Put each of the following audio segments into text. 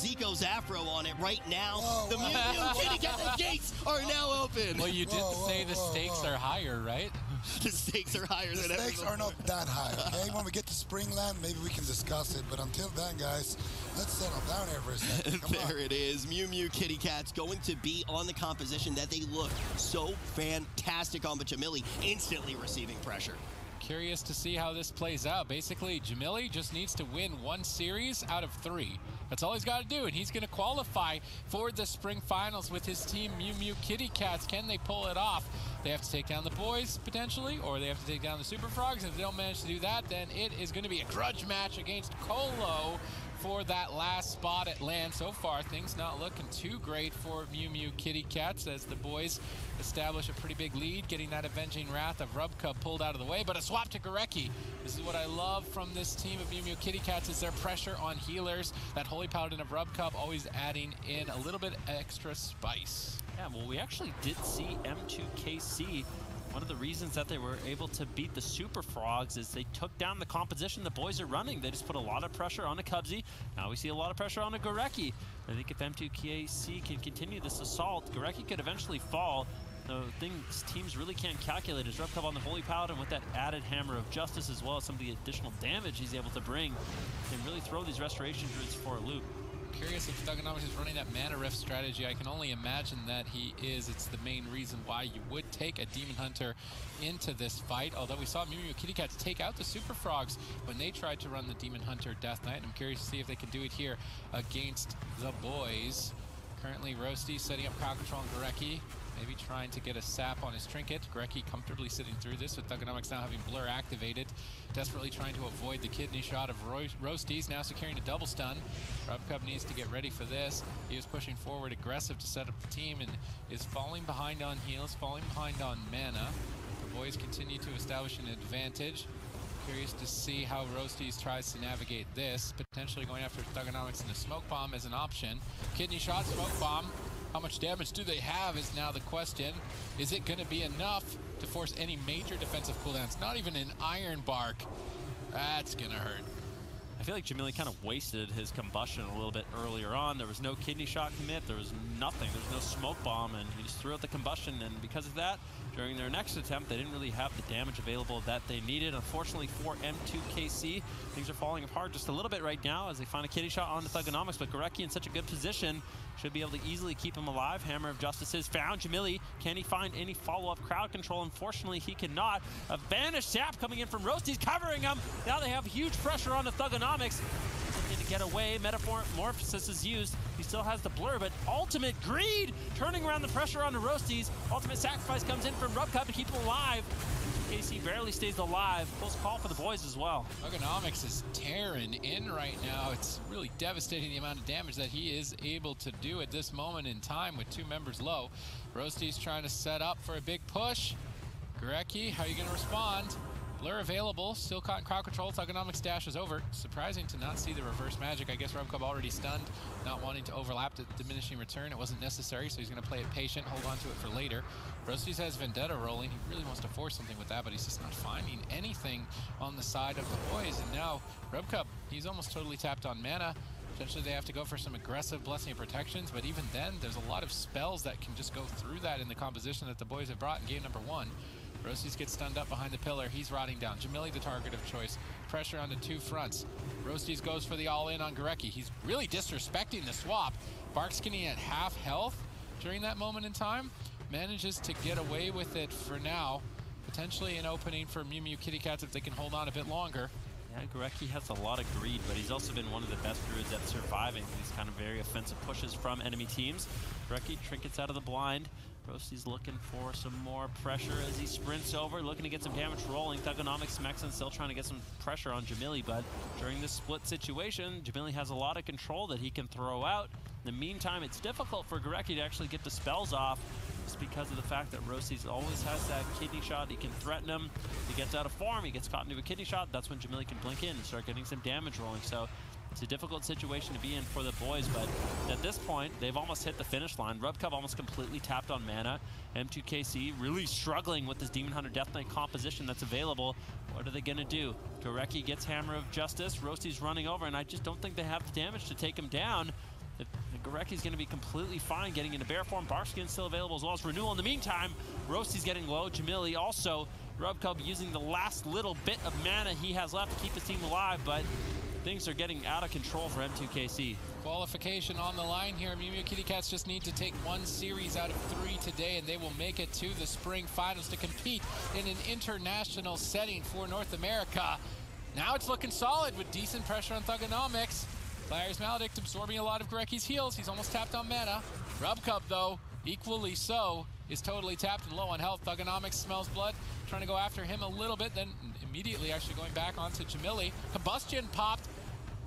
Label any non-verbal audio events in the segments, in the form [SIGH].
Zico's afro on it right now. Whoa, the whoa, Mew Mew Kitty Cat gates are now open. Well, you did Whoa, say the whoa, stakes whoa. are higher, right? [LAUGHS] the stakes are higher The than ever. stakes are not that high, okay? when we get to Springland, maybe we can discuss it. But until then, guys, let's settle down here for a second. [LAUGHS] Come there on. it is. Mew Mew Kitty Cat's going to be on the composition that they look so fantastic on, but Jamili instantly receiving pressure. Curious to see how this plays out. Basically, Jamili just needs to win one series out of three. That's all he's got to do, and he's going to qualify for the spring finals with his team, Mew Mew Kitty Cats. Can they pull it off? They have to take down the boys, potentially, or they have to take down the Super Frogs. And if they don't manage to do that, then it is going to be a grudge match against Colo for that last spot at land. So far, things not looking too great for Mew Mew Kitty Cats as the boys establish a pretty big lead, getting that avenging wrath of Rubka pulled out of the way. But a swap to Gorecki. This is what I love from this team of Mew Mew Kitty Cats is their pressure on healers. That Holy Paladin of Rubcub always adding in a little bit extra spice. Yeah, well, we actually did see M2KC. One of the reasons that they were able to beat the Super Frogs is they took down the composition the boys are running. They just put a lot of pressure on a Cubsy. Now we see a lot of pressure on a Gorecki. I think if M2KC can continue this assault, Gorecki could eventually fall. The things teams really can't calculate is Rubcub on the Holy Paladin with that added Hammer of Justice as well as some of the additional damage he's able to bring can really throw these Restoration Druids for a loop. Curious if Thugonomics is running that mana rift strategy. I can only imagine that he is. It's the main reason why you would take a Demon Hunter into this fight. Although we saw Mew Mew Kitty Cats take out the Super Frogs when they tried to run the Demon Hunter Death Knight. And I'm curious to see if they can do it here against the boys. Currently, Roasty setting up crowd control on Gorecki. Maybe trying to get a sap on his trinket. Gorecki comfortably sitting through this with Thugonomics now having Blur activated. Desperately trying to avoid the kidney shot of Ro Roasties, now securing a double stun. Rubcub needs to get ready for this. He is pushing forward aggressive to set up the team and is falling behind on heals, falling behind on mana. The boys continue to establish an advantage. Curious to see how Roasties tries to navigate this, potentially going after Thugonomics and a smoke bomb as an option. Kidney shot, smoke bomb. How much damage do they have is now the question. Is it going to be enough to force any major defensive cooldowns? Not even an Iron Bark. That's going to hurt. I feel like Jamili kind of wasted his combustion a little bit earlier on. There was no kidney shot commit, there was nothing, there was no smoke bomb, and he just threw out the combustion, and because of that, during their next attempt, they didn't really have the damage available that they needed. Unfortunately for M2KC, things are falling apart just a little bit right now as they find a kidney shot on the Thugonomics, but Gorecki in such a good position should be able to easily keep him alive. Hammer of Justice is found. Jamili, can he find any follow-up crowd control? Unfortunately, he cannot. A vanished sap coming in from Roasties, covering him. Now they have huge pressure on the Thugonomics. Looking to get away, Metamorphosis is used. He still has the blur, but Ultimate Greed turning around the pressure on the Roasties. Ultimate Sacrifice comes in from Rubcub to keep him alive. KC barely stays alive. Close call for the boys as well. Thugonomics is tearing in right now. It's really devastating the amount of damage that he is able to do at this moment in time with two members low. Roasty's trying to set up for a big push. Gorecki, how are you going to respond? Blur available, still caught in crowd control. Thugonomics dash is over. Surprising to not see the reverse magic. I guess Rubcub already stunned, not wanting to overlap the diminishing return. It wasn't necessary, so he's going to play it patient, hold on to it for later. Roasties has Vendetta rolling. He really wants to force something with that, but he's just not finding anything on the side of the boys. And now Rubcub, he's almost totally tapped on mana. Potentially they have to go for some aggressive Blessing of Protections, but even then, there's a lot of spells that can just go through that in the composition that the boys have brought in game number one. Roasties gets stunned up behind the pillar. He's rotting down. Jamili the target of choice. Pressure on the two fronts. Roasties goes for the all-in on Gorecki. He's really disrespecting the swap. Bark Skinny at half health during that moment in time. Manages to get away with it for now. Potentially an opening for Mew Mew Kitty Cats if they can hold on a bit longer. Yeah, Gorecki has a lot of greed, but he's also been one of the best druids at surviving these kind of very offensive pushes from enemy teams. Gorecki trinkets out of the blind. Roasty's looking for some more pressure as he sprints over, looking to get some damage rolling. Thugonomics, Mexen still trying to get some pressure on Jamili, but during this split situation, Jamili has a lot of control that he can throw out. In the meantime, it's difficult for Gorecki to actually get the spells off just because of the fact that Roasties always has that kidney shot. He can threaten him. He gets out of form. He gets caught into a kidney shot. That's when Jamili can blink in and start getting some damage rolling. So it's a difficult situation to be in for the boys, but at this point, they've almost hit the finish line. Rubcub almost completely tapped on mana. M2KC really struggling with this Demon Hunter Death Knight composition that's available. What are they going to do? Gorecki gets Hammer of Justice. Roasty's running over, and I just don't think they have the damage to take him down. Gorecki's going to be completely fine getting into bear form. Barkskin still available as well as renewal. In the meantime, Roasty's getting low. Jamili also, Rubcub using the last little bit of mana he has left to keep his team alive, but things are getting out of control for M2KC. Qualification on the line here. Mew Mew Kitty Cats just need to take one series out of three today, and they will make it to the spring finals to compete in an international setting for North America. Now it's looking solid with decent pressure on Thuganomics. Flyers Maledict absorbing a lot of Gorecki's heals. He's almost tapped on mana. Rubcub, though, equally so, is totally tapped and low on health. Thuganomics smells blood, trying to go after him a little bit, then immediately actually going back onto Jamili. Combustion popped.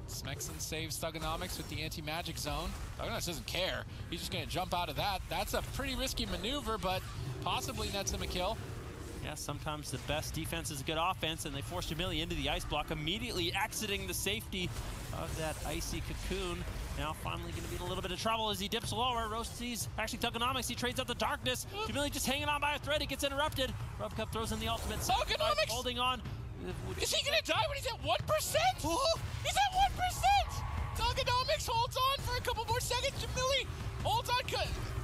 Smexen saves Thuganomics with the anti-magic zone. Thuganomics doesn't care. He's just going to jump out of that. That's a pretty risky maneuver, but possibly nets him a kill. Yeah, sometimes the best defense is a good offense, and they force Jamili into the ice block, immediately exiting the safety of that icy cocoon. Now finally going to be in a little bit of trouble as he dips lower. Roasties, actually Thuganomics, he trades out the darkness. Jamili just hanging on by a thread, he gets interrupted. Rubcub throws in the ultimate. Thuganomics! Holding on. Is he going to die when he's at 1%? Oh, he's at 1%! Thuganomics holds on for a couple more seconds. Jamili holds on.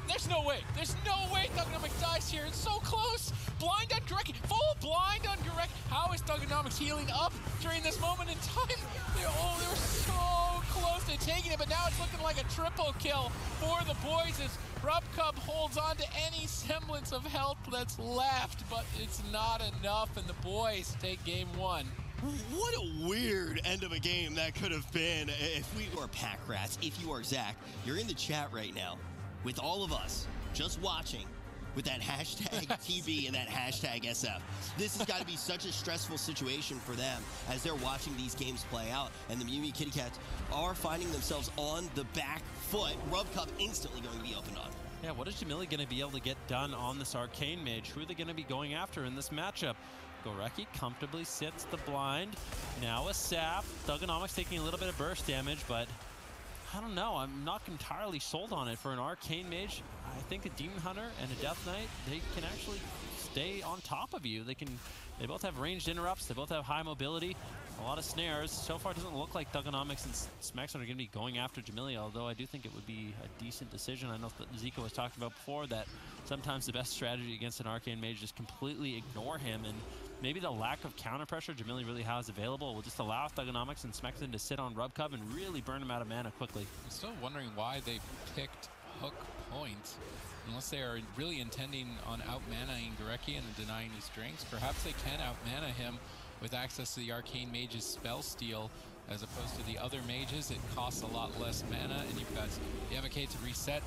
There's no way. There's no way Thuganomics dies here. It's so close. Blind on Gorecki. Full blind on Gorecki. How is Thuganomics healing up during this moment in time? They, oh, they were so close to taking it, but now it's looking like a triple kill for the boys as Rub Cub holds on to any semblance of health that's left, but it's not enough, and the boys take game one. What a weird end of a game that could have been if we were pack rats. If you are Zach, you're in the chat right now with all of us just watching with that hashtag [LAUGHS] TB and that hashtag SF. This has got to be [LAUGHS] such a stressful situation for them as they're watching these games play out. And the Mew Mew Kitty Cats are finding themselves on the back foot. Rub Cub instantly going to be opened on. Yeah, what is Jamili going to be able to get done on this Arcane Mage? Who are they going to be going after in this matchup? Gorecki comfortably sits the blind. Now a sap. Thuganomics taking a little bit of burst damage, but I don't know. I'm not entirely sold on it for an Arcane Mage. I think a Demon Hunter and a Death Knight, they can actually stay on top of you. They can. They both have ranged interrupts. They both have high mobility. A lot of snares. So far, it doesn't look like Thuganomics and Smexen are going to be going after Jamili, although I do think it would be a decent decision. I know that Zico was talking about before that sometimes the best strategy against an Arcane Mage is completely ignore him and maybe the lack of counter pressure Jamili really has available will just allow Thuganomics and Smexen to sit on Rubcub and really burn him out of mana quickly. I'm still wondering why they picked Hook Point. Unless they are really intending on out-manaing Gorecki and denying his drinks. perhaps they can out-mana him with access to the Arcane Mage's Spell Steal as opposed to the other mages. It costs a lot less mana, and you've got Yamake to reset.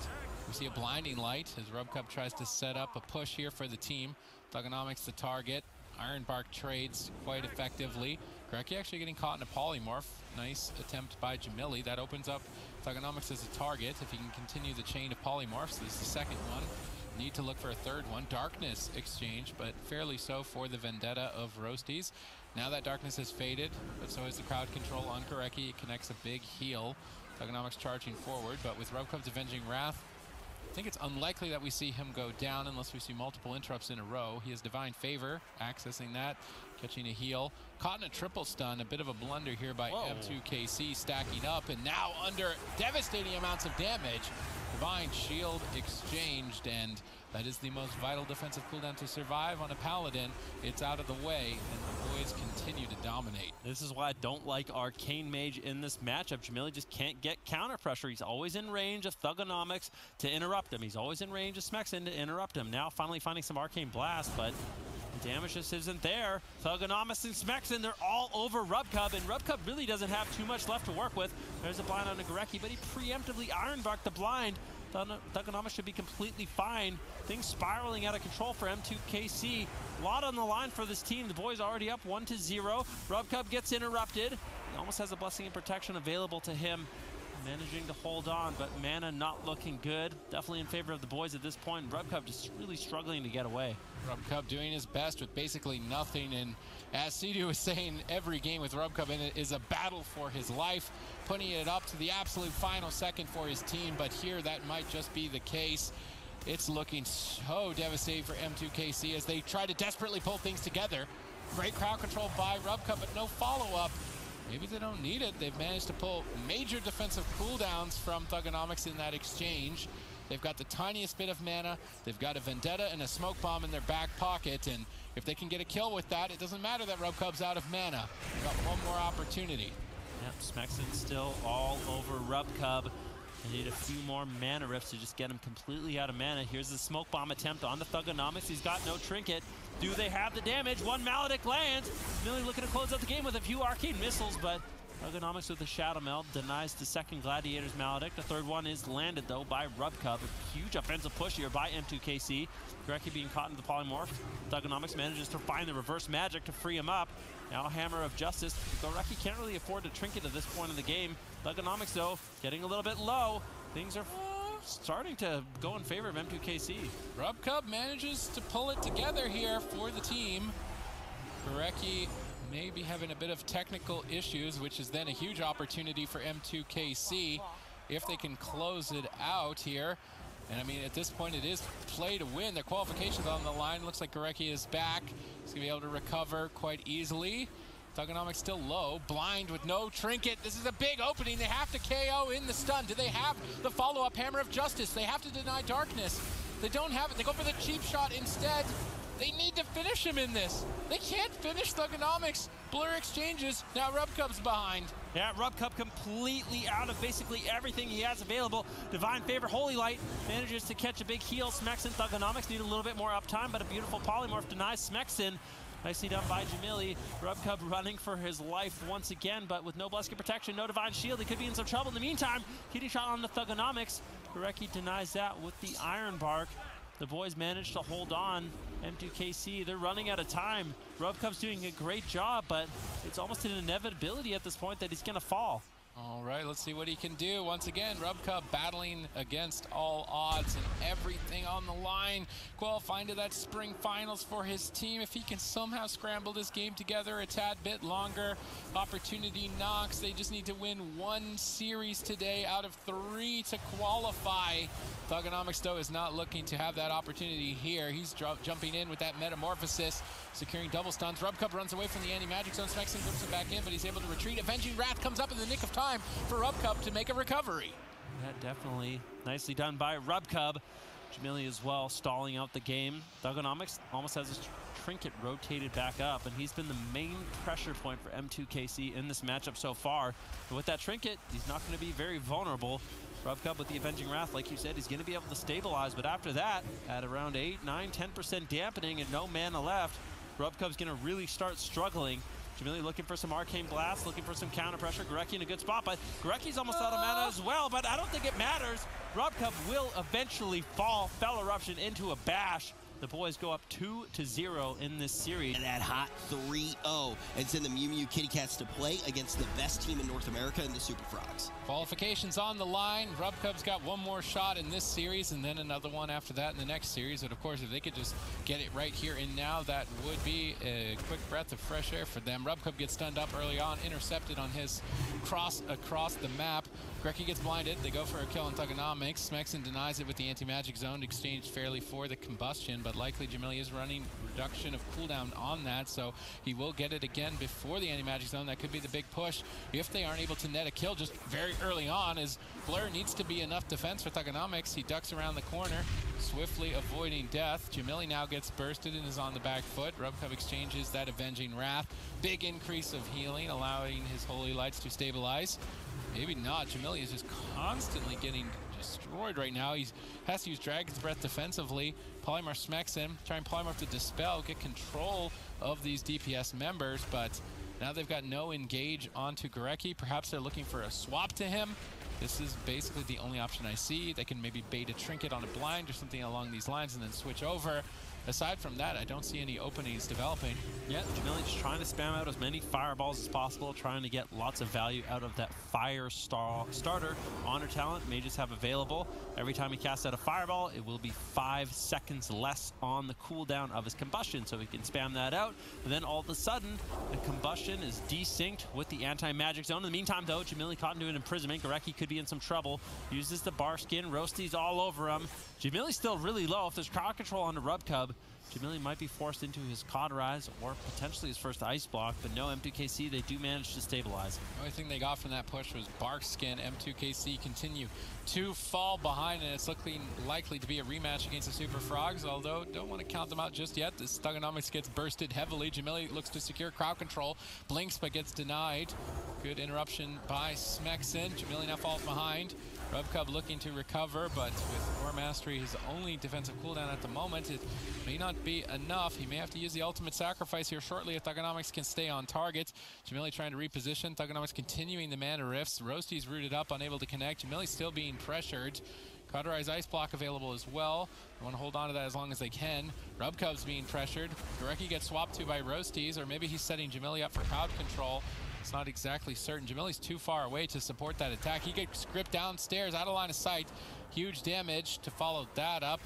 We see a Blinding Light as Rubcub tries to set up a push here for the team. Thuganomics the target. Ironbark trades quite effectively. Gorecki actually getting caught in a polymorph. Nice attempt by Jamili. That opens up Thuganomics as a target. If he can continue the chain of polymorphs, this is the second one. Need to look for a third one. Darkness exchange, but fairly so for the vendetta of Roasties. Now that darkness has faded, but so has the crowd control on Gorecki. It connects a big heal. Thuganomics charging forward, but with Rubcub's Avenging Wrath, I think it's unlikely that we see him go down unless we see multiple interrupts in a row. He has Divine Favor, accessing that, catching a heel. Caught in a triple stun, a bit of a blunder here by Whoa. M2KC, stacking up, and now under devastating amounts of damage. Divine Shield exchanged, and that is the most vital defensive cooldown to survive on a Paladin. It's out of the way, and the boys continue to dominate. This is why I don't like Arcane Mage in this matchup. Jamili just can't get counter pressure. He's always in range of Thuganomics to interrupt him. He's always in range of Smexen to interrupt him. Now finally finding some Arcane Blast, but damage just isn't there. Thuganomics and Smexen, they're all over Rubcub, and Rubcub really doesn't have too much left to work with. There's a blind on Gorecki, but he preemptively Ironbarked the blind. Thuganomics should be completely fine. Things spiraling out of control for M2KC. A lot on the line for this team. The boys already up 1 to 0. Rub Cub gets interrupted. He almost has a blessing and protection available to him managing to hold on, but Mana not looking good. Definitely in favor of the boys at this point. Rub Cub just really struggling to get away. Rub Cub doing his best with basically nothing, and as Sidu was saying, every game with Rub Cub in it is a battle for his life, putting it up to the absolute final second for his team, but here that might just be the case. It's looking so devastating for M2KC as they try to desperately pull things together. Great crowd control by Rubcub, but no follow-up maybe they don't need it. They've managed to pull major defensive cooldowns from Thugonomics in that exchange. They've got the tiniest bit of mana. They've got a Vendetta and a Smoke Bomb in their back pocket. And if they can get a kill with that, it doesn't matter that Rub Cub's out of mana. They've got one more opportunity. Yep, Smexen still all over Rub Cub. They need a few more mana rifts to just get him completely out of mana. Here's the smoke bomb attempt on the Thuganomics. He's got no trinket. Do they have the damage? One Maledict lands. Millie looking to close out the game with a few arcane missiles, but Thuganomics with the Shadow Meld denies the second Gladiator's Maledict. The third one is landed, though, by Rubcub. A huge offensive push here by M2KC. Gorecki being caught in the polymorph. Thuganomics manages to find the reverse magic to free him up. Now Hammer of Justice. Gorecki can't really afford to trinket at this point in the game. Thuganomics, though, getting a little bit low. Things are starting to go in favor of M2KC. Rub Cub manages to pull it together here for the team. Gorecki may be having a bit of technical issues, which is then a huge opportunity for M2KC if they can close it out here. And I mean, at this point, it is play to win. Their qualifications on the line. Looks like Gorecki is back. He's gonna be able to recover quite easily. Thuganomics still low, blind with no trinket. This is a big opening. They have to KO in the stun. Do they have the follow-up Hammer of Justice? They have to deny Darkness. They don't have it. They go for the cheap shot instead. They need to finish him in this. They can't finish Thugonomics. Blur exchanges. Now Rubcub's behind. Yeah, Rubcub completely out of basically everything he has available. Divine Favor, Holy Light manages to catch a big heal. Smexen, Thugonomics need a little bit more uptime, but a beautiful polymorph denies Smexen. Nicely done by Jamili. Rubcub running for his life once again, but with no Blessed Protection, no Divine Shield, he could be in some trouble. In the meantime, hitting shot on the Thugonomics. Gorecki denies that with the Iron Bark. The boys managed to hold on. M2KC, they're running out of time. Rubcub's doing a great job, but it's almost an inevitability at this point that he's going to fall. All right, let's see what he can do. Once again, Rubcub battling against all odds and everything on the line. Qualifying to that spring finals for his team. If he can somehow scramble this game together a tad bit longer, opportunity knocks. They just need to win one series today out of three to qualify. Thuganomics, though, is not looking to have that opportunity here. He's jumping in with that metamorphosis, securing double stuns. Rubcub runs away from the anti-magic zone. Smexen grips him back in, but he's able to retreat. Avenging Wrath comes up in the nick of time for Rubcub to make a recovery. That definitely nicely done by Rubcub. Jamili as well, stalling out the game. Thuganomics almost has his trinket rotated back up, and he's been the main pressure point for M2KC in this matchup so far. But with that trinket, he's not going to be very vulnerable. Rubcub with the Avenging Wrath, like you said, he's going to be able to stabilize, but after that, at around 8, 9, 10% dampening and no mana left, Rubcub's going to really start struggling. Jamili looking for some Arcane Blast, looking for some counter pressure. Gorecki in a good spot, but Gorecki's almost out of mana oh. as well, but I don't think it matters. Rubcub will eventually fall Fel Eruption into a bash. The boys go up 2 to 0 in this series. And that hot 3-0 and send the Mew Mew Kitty Cats to play against the best team in North America in the Super Frogs. Qualifications on the line. Rubcub's got one more shot in this series and then another one after that in the next series. And of course, if they could just get it right here and now, that would be a quick breath of fresh air for them. Rub Cub gets stunned up early on, intercepted on his cross across the map. Gorecki gets blinded. They go for a kill on Thuganomics. Smexen denies it with the anti-magic zone, exchanged fairly for the combustion, but likely Jamili is running reduction of cooldown on that, so he will get it again before the anti-magic zone. That could be the big push if they aren't able to net a kill just very early on, as Blur needs to be enough defense for Thuganomics. He ducks around the corner, swiftly avoiding death. Jamili now gets bursted and is on the back foot. Rubcub exchanges that Avenging Wrath. Big increase of healing, allowing his Holy Lights to stabilize. Maybe not. Jamili is just constantly getting destroyed right now. He has to use Dragon's Breath defensively. Polymorph smacks him, try and Polymorph to Dispel, get control of these DPS members, but now they've got no engage onto Gorecki. Perhaps they're looking for a swap to him. This is basically the only option I see. They can maybe bait a trinket on a blind or something along these lines and then switch over aside from that, I don't see any openings developing. Yeah, Jamili just trying to spam out as many fireballs as possible, trying to get lots of value out of that fire star starter honor talent mages have available. Every time he casts out a fireball, it will be five seconds less on the cooldown of his combustion, so he can spam that out. And then all of a sudden, the combustion is desynced with the anti-magic zone. In the meantime, though, Jamili caught into an imprisonment. Gorecki could be in some trouble. Uses the Barkskin, roasties all over him. Jamili's still really low. If there's crowd control on the Rubcub, Jamili might be forced into his cauterize or potentially his first ice block, but no M2KC, they do manage to stabilize. The only thing they got from that push was Bark Skin. M2KC continue to fall behind, and it's looking likely to be a rematch against the Super Frogs, although don't want to count them out just yet. This Thuganomics gets bursted heavily. Jamili looks to secure crowd control, blinks but gets denied. Good interruption by Smekson. Jamili now falls behind. Rubcub looking to recover, but with Core Mastery, his only defensive cooldown at the moment, it may not be enough. He may have to use the ultimate sacrifice here shortly if Thuganomics can stay on target. Jamili trying to reposition. Thuganomics continuing the mana rifts. Roasty's rooted up, unable to connect. Jamili still being pressured. Cauterize Ice Block available as well. They want to hold on to that as long as they can. Rub Cub's being pressured. Gorecki gets swapped to by Roasties, or maybe he's setting Jamili up for crowd control. It's not exactly certain. Jamili's too far away to support that attack. He gets gripped downstairs, out of line of sight. Huge damage to follow that up.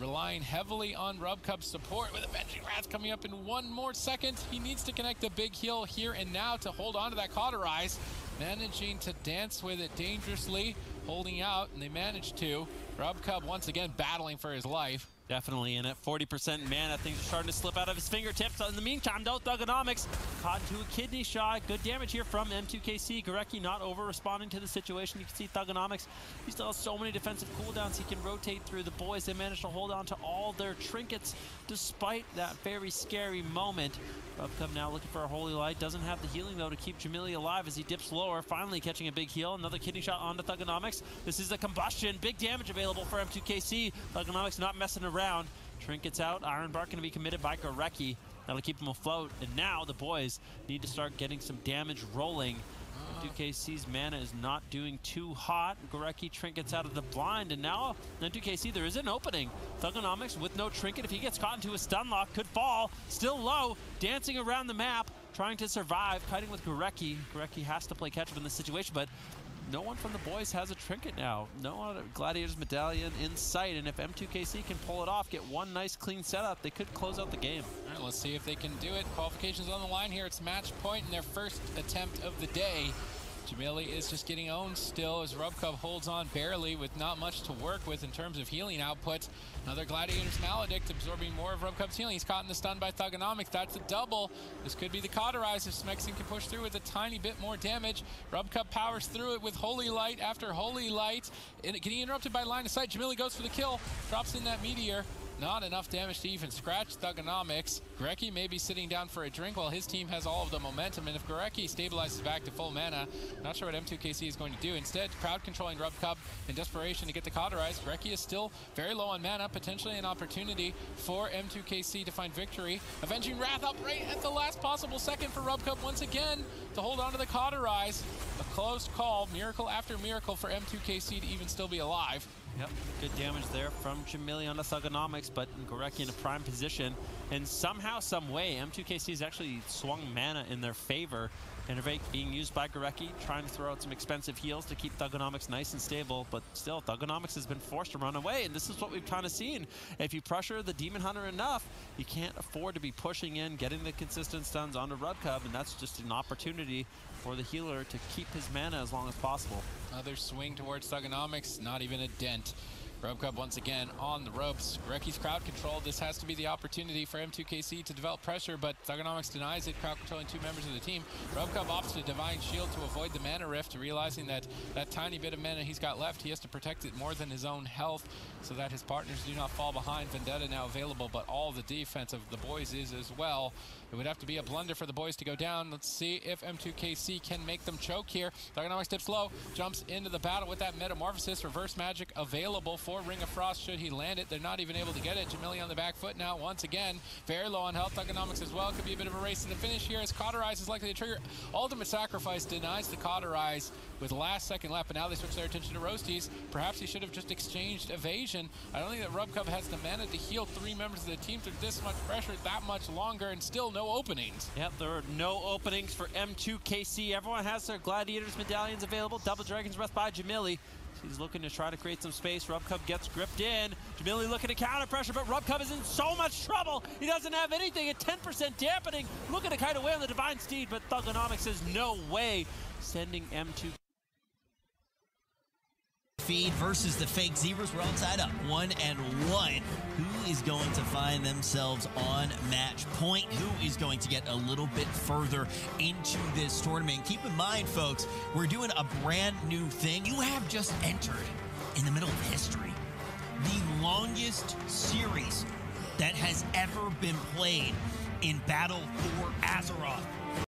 Relying heavily on Rub Cub's support with Avenging Wrath coming up in one more second. He needs to connect the big heal here and now to hold on to that Cauterize. Managing to dance with it dangerously, holding out, and they manage to. Rub Cub once again battling for his life. Definitely in it. 40% mana. Things are starting to slip out of his fingertips. In the meantime, though, Thuganomics caught into a kidney shot. Good damage here from M2KC. Gorecki not over responding to the situation. You can see Thuganomics. He still has so many defensive cooldowns. He can rotate through the boys. They managed to hold on to all their trinkets despite that very scary moment. Rubcub now looking for a Holy Light. Doesn't have the healing, though, to keep Jamili alive as he dips lower. Finally catching a big heal. Another kidney shot onto Thuganomics. This is a combustion. Big damage available for M2KC. Thuganomics not messing around. Trinkets out. Iron Bark going to be committed by Gorecki. That'll keep him afloat. And now the boys need to start getting some damage rolling. M2KC's mana is not doing too hot. Gorecki trinkets out of the blind, and now M2KC, there is an opening. Thugonomics with no trinket, if he gets caught into a stun lock, could fall. Still low, dancing around the map, trying to survive, fighting with Gorecki. Gorecki has to play catch up in this situation, but no one from the boys has a trinket now. No Gladiator's Medallion in sight, and if M2KC can pull it off, get one nice clean setup, they could close out the game. All right, let's see if they can do it. Qualifications on the line here. It's match point in their first attempt of the day. Jamili is just getting owned still as Rubcub holds on barely with not much to work with in terms of healing output. Another Gladiator's Maledict absorbing more of Rubcub's healing. He's caught in the stun by Thuganomics. That's a double. This could be the Cauterize if Smekson can push through with a tiny bit more damage. Rubcub powers through it with Holy Light after Holy Light. And getting interrupted by line of sight. Jamili goes for the kill, drops in that Meteor. Not enough damage to even scratch Thuganomics. Gorecki may be sitting down for a drink while his team has all of the momentum. And if Gorecki stabilizes back to full mana, not sure what M2KC is going to do. Instead, crowd controlling Rubcub in desperation to get the cauterize. Gorecki is still very low on mana, potentially an opportunity for M2KC to find victory. Avenging Wrath up right at the last possible second for Rubcub once again to hold on to the cauterize. A close call, miracle after miracle for M2KC to even still be alive. Yep, good damage there from Jamili on the Thuganomics, but Gorecki in a prime position. And somehow, some way, M2KC has actually swung mana in their favor. Innervate being used by Gorecki, trying to throw out some expensive heals to keep Thugonomics nice and stable, but still, Thugonomics has been forced to run away, and this is what we've kind of seen. If you pressure the Demon Hunter enough, you can't afford to be pushing in, getting the consistent stuns onto Rubcub, and that's just an opportunity for the healer to keep his mana as long as possible. Another swing towards Thugonomics, not even a dent. Rubcub once again on the ropes. Gorecki's crowd control. This has to be the opportunity for M2KC to develop pressure, but Thuganomics denies it, crowd controlling two members of the team. Rubcub opts to Divine Shield to avoid the mana rift, realizing that that tiny bit of mana he's got left, he has to protect it more than his own health so that his partners do not fall behind. Vendetta now available, but all the defense of the boys is as well. It would have to be a blunder for the boys to go down. Let's see if M2KC can make them choke here. Thuganomics dips low, jumps into the battle with that Metamorphosis. Reverse magic available for Ring of Frost should he land it. They're not even able to get it. Jamili on the back foot now once again. Very low on health. Thuganomics as well. Could be a bit of a race to the finish here as Cauterize is likely to trigger. Ultimate Sacrifice denies the Cauterize with last second left, but now they switch their attention to Roasties. Perhaps he should have just exchanged Evasion. I don't think that Rubcub has the mana to heal three members of the team through this much pressure that much longer and still no openings. Yep, there are no openings for M2KC. Everyone has their Gladiators medallions available. Double Dragon's Breath by Jamili. He's looking to try to create some space. Rubcub gets gripped in. Jamili looking to counter pressure, but Rubcub is in so much trouble. He doesn't have anything. at 10% dampening. Looking to kite away on the Divine Steed, but Thuganomics says no way. Sending M2 feed versus the fake zebras. We're all tied up one and one. Who is going to find themselves on match point? Who is going to get a little bit further into this tournament? Keep in mind, folks, we're doing a brand new thing. You have just entered in the middle of history the longest series that has ever been played in Battle for Azeroth.